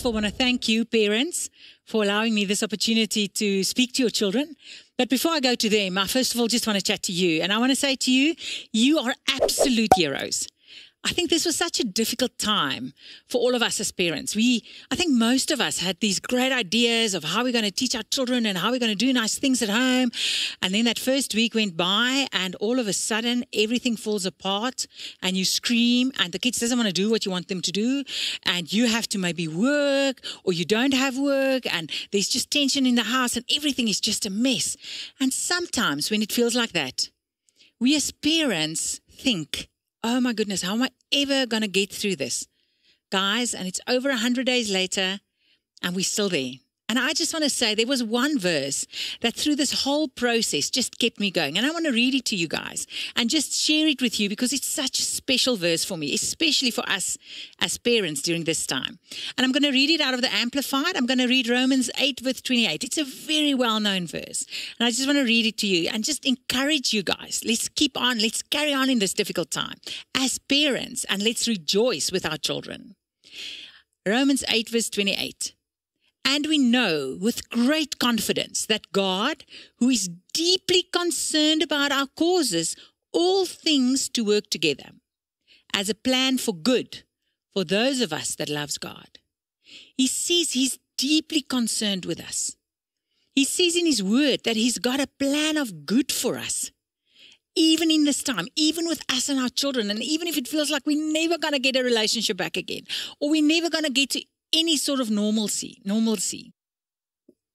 first of all want to thank you, parents, for allowing me this opportunity to speak to your children. But before I go to them, I first of all just want to chat to you. And I want to say to you, you are absolute heroes. I think this was such a difficult time for all of us as parents. We, I think most of us had these great ideas of how we're going to teach our children and how we're going to do nice things at home. And then that first week went by and all of a sudden everything falls apart and you scream and the kids doesn't want to do what you want them to do. And you have to maybe work or you don't have work and there's just tension in the house and everything is just a mess. And sometimes when it feels like that, we as parents think, oh my goodness, how am I ever going to get through this? Guys, and it's over 100 days later, and we're still there. And I just want to say there was one verse that through this whole process just kept me going. And I want to read it to you guys and just share it with you because it's such a special verse for me, especially for us as parents during this time. And I'm going to read it out of the Amplified. I'm going to read Romans 8, verse 28. It's a very well known verse. And I just want to read it to you and just encourage you guys. Let's keep on, let's carry on in this difficult time as parents and let's rejoice with our children. Romans 8, verse 28. And we know with great confidence that God, who is deeply concerned about our causes, all things to work together as a plan for good for those of us that loves God. He sees he's deeply concerned with us. He sees in his word that he's got a plan of good for us. Even in this time, even with us and our children, and even if it feels like we're never going to get a relationship back again, or we're never going to get to any sort of normalcy, normalcy.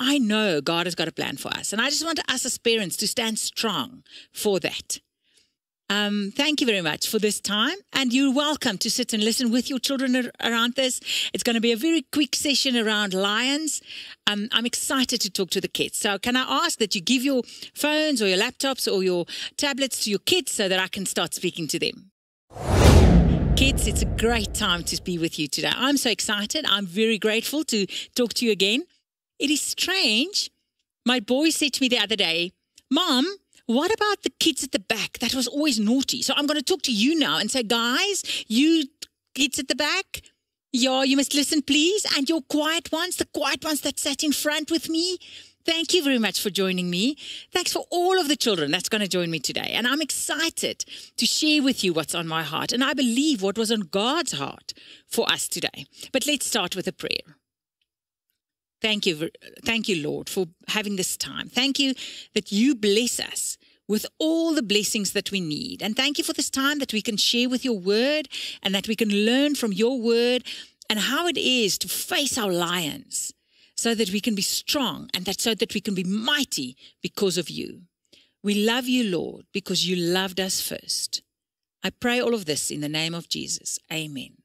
I know God has got a plan for us. And I just want us as parents to stand strong for that. Um, thank you very much for this time. And you're welcome to sit and listen with your children around this. It's going to be a very quick session around lions. Um, I'm excited to talk to the kids. So, can I ask that you give your phones or your laptops or your tablets to your kids so that I can start speaking to them? Kids, it's a great time to be with you today. I'm so excited. I'm very grateful to talk to you again. It is strange. My boy said to me the other day, Mom, what about the kids at the back? That was always naughty. So I'm going to talk to you now and say, guys, you kids at the back, yeah, you must listen, please. And your quiet ones, the quiet ones that sat in front with me, Thank you very much for joining me. Thanks for all of the children that's going to join me today. And I'm excited to share with you what's on my heart. And I believe what was on God's heart for us today. But let's start with a prayer. Thank you, thank you, Lord, for having this time. Thank you that you bless us with all the blessings that we need. And thank you for this time that we can share with your word and that we can learn from your word and how it is to face our lions so that we can be strong and that so that we can be mighty because of you. We love you, Lord, because you loved us first. I pray all of this in the name of Jesus. Amen.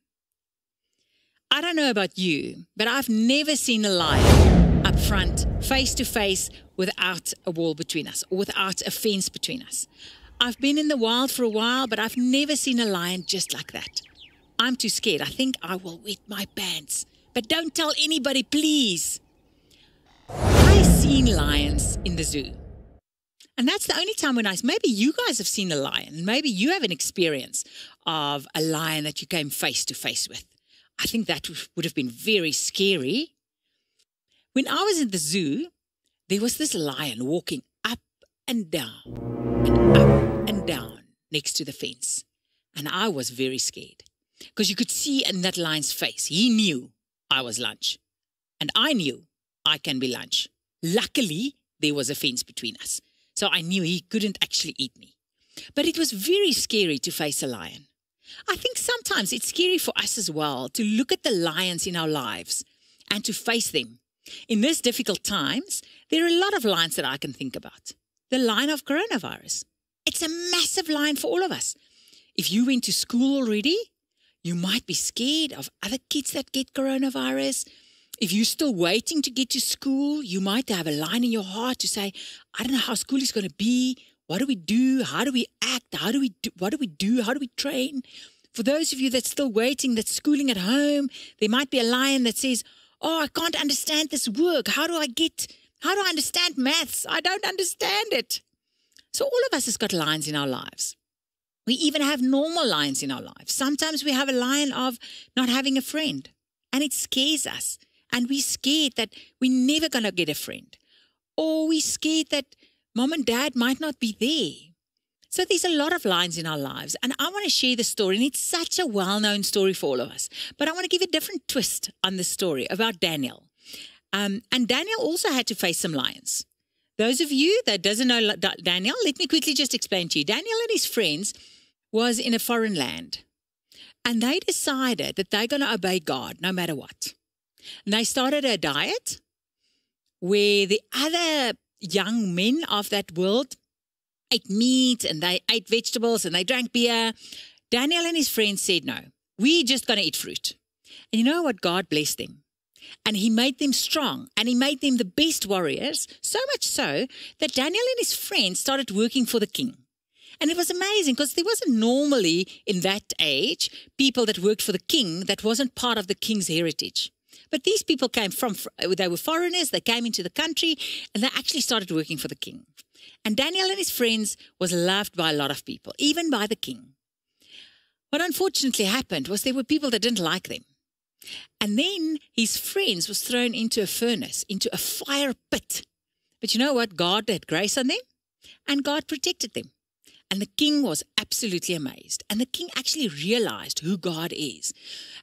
I don't know about you, but I've never seen a lion up front, face to face, without a wall between us or without a fence between us. I've been in the wild for a while, but I've never seen a lion just like that. I'm too scared. I think I will wet my pants. But don't tell anybody, please. I've seen lions in the zoo. And that's the only time when I, maybe you guys have seen a lion. Maybe you have an experience of a lion that you came face to face with. I think that would have been very scary. When I was in the zoo, there was this lion walking up and down and up and down next to the fence. And I was very scared because you could see in that lion's face, he knew I was lunch. And I knew I can be lunch. Luckily, there was a fence between us. So I knew he couldn't actually eat me. But it was very scary to face a lion. I think sometimes it's scary for us as well to look at the lions in our lives and to face them. In these difficult times, there are a lot of lions that I can think about. The lion of coronavirus. It's a massive lion for all of us. If you went to school already, you might be scared of other kids that get coronavirus. If you're still waiting to get to school, you might have a line in your heart to say, I don't know how school is going to be. What do we do? How do we act? How do we do? What do we do? How do we train? For those of you that's still waiting, that's schooling at home, there might be a line that says, Oh, I can't understand this work. How do I get, how do I understand maths? I don't understand it. So all of us has got lines in our lives. We even have normal lines in our lives. Sometimes we have a line of not having a friend. And it scares us. And we're scared that we're never going to get a friend. Or we're scared that mom and dad might not be there. So there's a lot of lines in our lives. And I want to share the story. And it's such a well known story for all of us. But I want to give a different twist on the story about Daniel. Um, and Daniel also had to face some lions. Those of you that doesn't know Daniel, let me quickly just explain to you. Daniel and his friends was in a foreign land. And they decided that they're going to obey God no matter what. And they started a diet where the other young men of that world ate meat and they ate vegetables and they drank beer. Daniel and his friends said, No, we're just going to eat fruit. And you know what? God blessed them. And he made them strong and he made them the best warriors, so much so that Daniel and his friends started working for the king. And it was amazing because there wasn't normally in that age people that worked for the king that wasn't part of the king's heritage. But these people came from, they were foreigners, they came into the country, and they actually started working for the king. And Daniel and his friends was loved by a lot of people, even by the king. What unfortunately happened was there were people that didn't like them. And then his friends was thrown into a furnace, into a fire pit. But you know what? God had grace on them and God protected them. And the king was absolutely amazed. And the king actually realized who God is.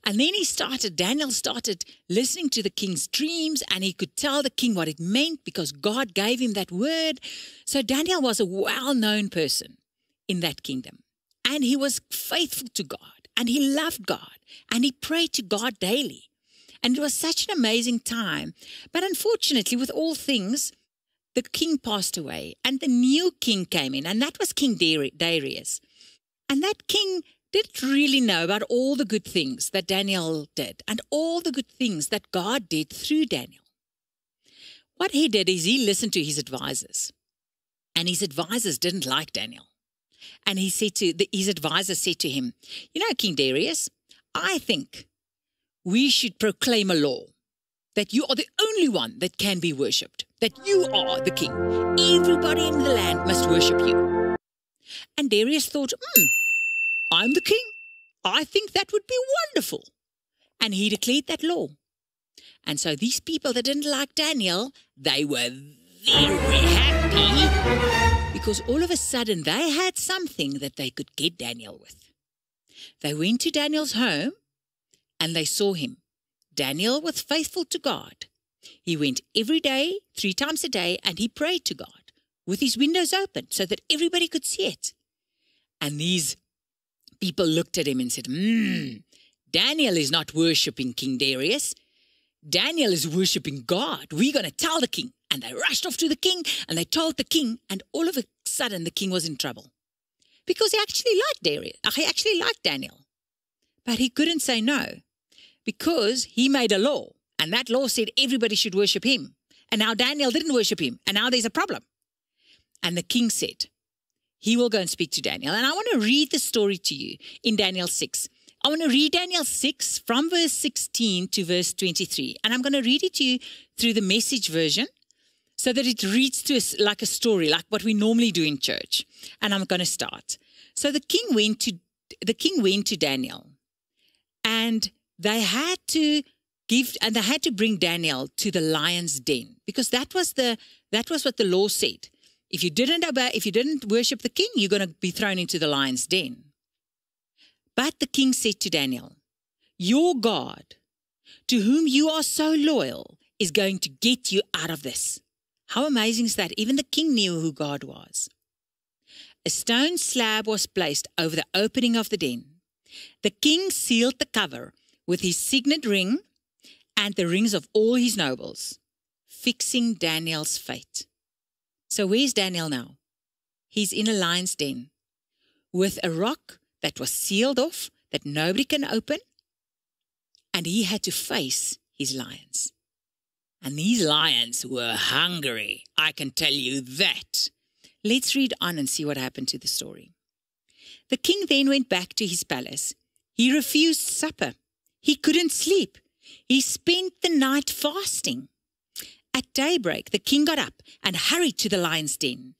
And then he started, Daniel started listening to the king's dreams, and he could tell the king what it meant because God gave him that word. So Daniel was a well known person in that kingdom. And he was faithful to God, and he loved God, and he prayed to God daily. And it was such an amazing time. But unfortunately, with all things, the king passed away and the new king came in, and that was King Darius. And that king didn't really know about all the good things that Daniel did and all the good things that God did through Daniel. What he did is he listened to his advisors, and his advisors didn't like Daniel. And he said to the, his advisor said to him, "You know, King Darius, I think we should proclaim a law that you are the only one that can be worshipped, that you are the king. Everybody in the land must worship you. And Darius thought, hmm, I'm the king. I think that would be wonderful. And he declared that law. And so these people that didn't like Daniel, they were very happy because all of a sudden they had something that they could get Daniel with. They went to Daniel's home and they saw him. Daniel was faithful to God. He went every day, three times a day, and he prayed to God with his windows open so that everybody could see it. And these people looked at him and said, Hmm, Daniel is not worshipping King Darius. Daniel is worshipping God. We're going to tell the king. And they rushed off to the king and they told the king, and all of a sudden the king was in trouble because he actually liked Darius. He actually liked Daniel. But he couldn't say no because he made a law and that law said everybody should worship him. And now Daniel didn't worship him. And now there's a problem. And the king said, he will go and speak to Daniel. And I want to read the story to you in Daniel 6. I want to read Daniel 6 from verse 16 to verse 23. And I'm going to read it to you through the message version so that it reads to us like a story, like what we normally do in church. And I'm going to start. So the king went to the king went to Daniel and they had to give and they had to bring Daniel to the lion's den because that was the that was what the law said. If you didn't obey, if you didn't worship the king, you're going to be thrown into the lion's den. But the king said to Daniel, Your God, to whom you are so loyal, is going to get you out of this. How amazing is that? Even the king knew who God was. A stone slab was placed over the opening of the den. The king sealed the cover with his signet ring and the rings of all his nobles, fixing Daniel's fate. So where's Daniel now? He's in a lion's den with a rock that was sealed off that nobody can open, and he had to face his lions. And these lions were hungry, I can tell you that. Let's read on and see what happened to the story. The king then went back to his palace. He refused supper he couldn't sleep. He spent the night fasting. At daybreak, the king got up and hurried to the lion's den.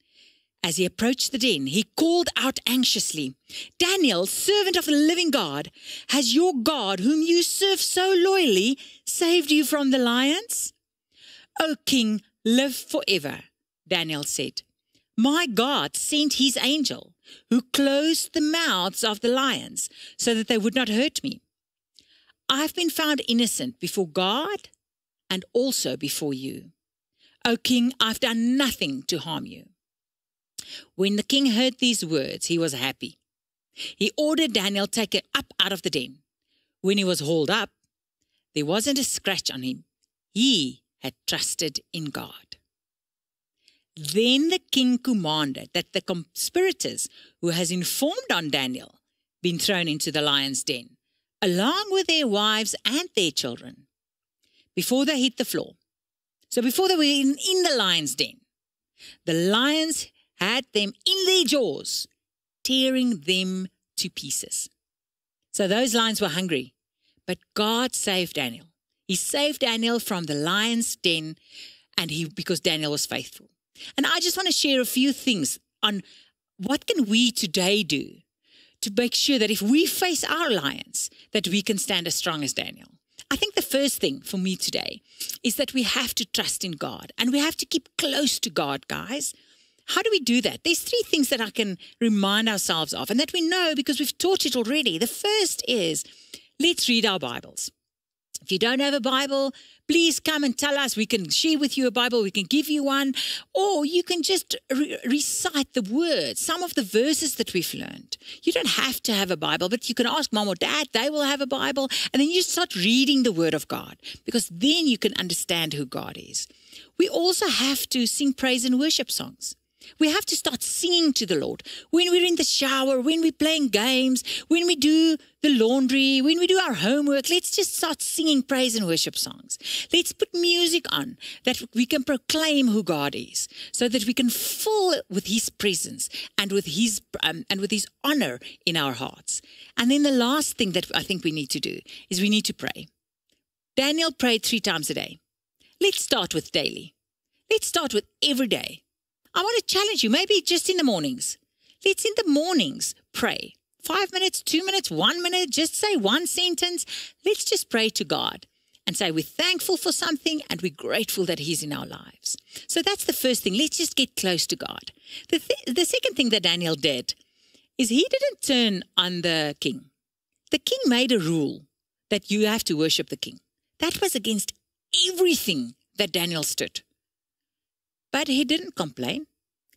As he approached the den, he called out anxiously, Daniel, servant of the living God, has your God, whom you serve so loyally, saved you from the lions? O king, live forever, Daniel said. My God sent his angel, who closed the mouths of the lions so that they would not hurt me. I've been found innocent before God and also before you. O king, I've done nothing to harm you. When the king heard these words, he was happy. He ordered Daniel taken up out of the den. When he was hauled up, there wasn't a scratch on him. He had trusted in God. Then the king commanded that the conspirators who has informed on Daniel been thrown into the lion's den, along with their wives and their children, before they hit the floor. So before they were in, in the lion's den, the lions had them in their jaws, tearing them to pieces. So those lions were hungry, but God saved Daniel. He saved Daniel from the lion's den and he because Daniel was faithful. And I just want to share a few things on what can we today do to make sure that if we face our lions that we can stand as strong as Daniel. I think the first thing for me today is that we have to trust in God and we have to keep close to God, guys. How do we do that? There's three things that I can remind ourselves of and that we know because we've taught it already. The first is let's read our Bibles. If you don't have a Bible, please come and tell us. We can share with you a Bible, we can give you one, or you can just re- recite the words, some of the verses that we've learned. You don't have to have a Bible, but you can ask mom or dad, they will have a Bible, and then you start reading the Word of God because then you can understand who God is. We also have to sing praise and worship songs. We have to start singing to the Lord when we're in the shower, when we're playing games, when we do the laundry, when we do our homework. Let's just start singing praise and worship songs. Let's put music on that we can proclaim who God is, so that we can fill with His presence and with His um, and with His honor in our hearts. And then the last thing that I think we need to do is we need to pray. Daniel prayed three times a day. Let's start with daily. Let's start with every day. I want to challenge you, maybe just in the mornings. Let's in the mornings pray. Five minutes, two minutes, one minute, just say one sentence. Let's just pray to God and say we're thankful for something and we're grateful that He's in our lives. So that's the first thing. Let's just get close to God. The, th- the second thing that Daniel did is he didn't turn on the king. The king made a rule that you have to worship the king. That was against everything that Daniel stood. But he didn't complain.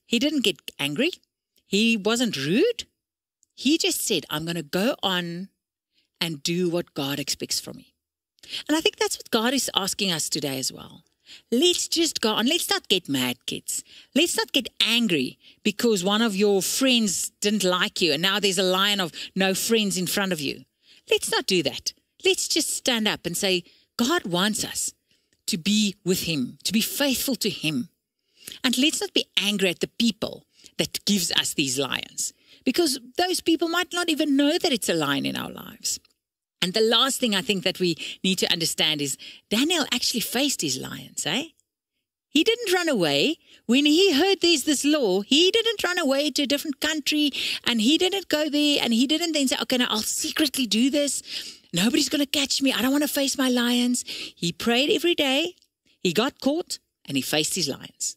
He didn't get angry. He wasn't rude. He just said, I'm going to go on and do what God expects from me. And I think that's what God is asking us today as well. Let's just go on. Let's not get mad, kids. Let's not get angry because one of your friends didn't like you and now there's a line of no friends in front of you. Let's not do that. Let's just stand up and say, God wants us to be with Him, to be faithful to Him. And let's not be angry at the people that gives us these lions because those people might not even know that it's a lion in our lives. And the last thing I think that we need to understand is Daniel actually faced his lions, eh? He didn't run away. When he heard there's this law, he didn't run away to a different country and he didn't go there and he didn't then say, okay, now I'll secretly do this. Nobody's going to catch me. I don't want to face my lions. He prayed every day. He got caught and he faced his lions.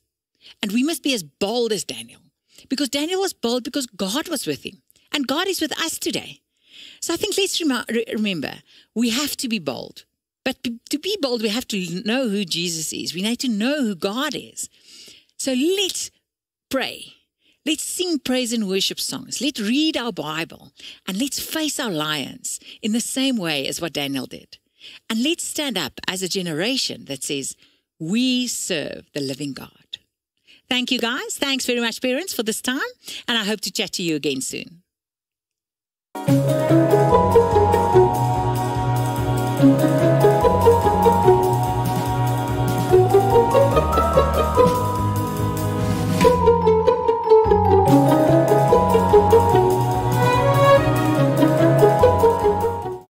And we must be as bold as Daniel because Daniel was bold because God was with him and God is with us today. So I think let's rem- remember we have to be bold. But to be bold, we have to know who Jesus is. We need to know who God is. So let's pray. Let's sing praise and worship songs. Let's read our Bible and let's face our lions in the same way as what Daniel did. And let's stand up as a generation that says, We serve the living God. Thank you, guys. Thanks very much, parents, for this time. And I hope to chat to you again soon.